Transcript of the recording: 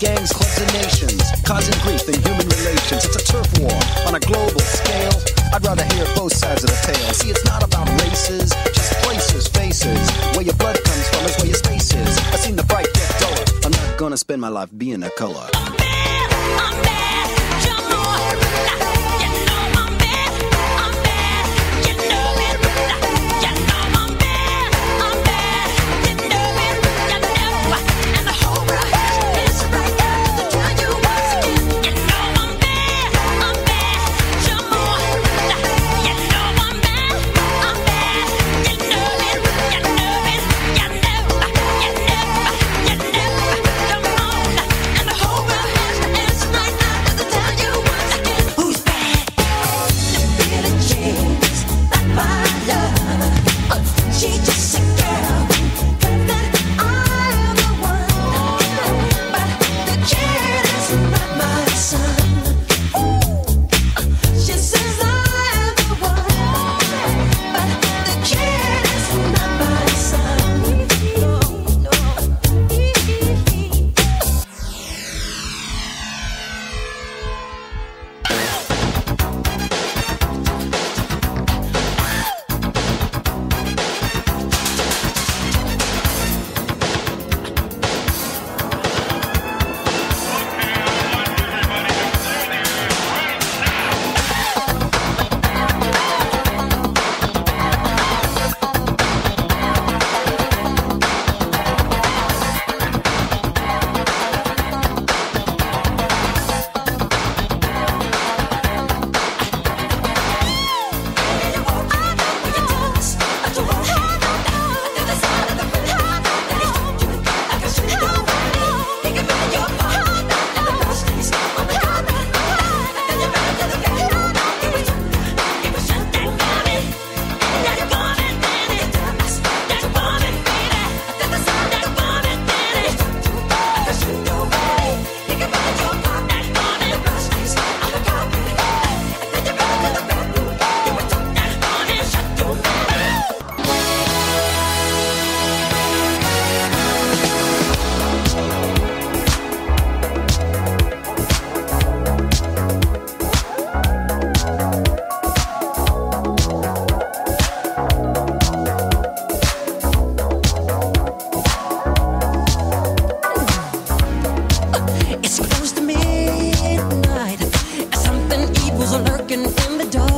gangs, clubs, and nations, causing grief in human relations. It's a turf war on a global scale. I'd rather hear both sides of the tale. See, it's not about races, just places, faces. Where your blood comes from is where your space is. I've seen the bright get duller. I'm not gonna spend my life being a color. in the dark.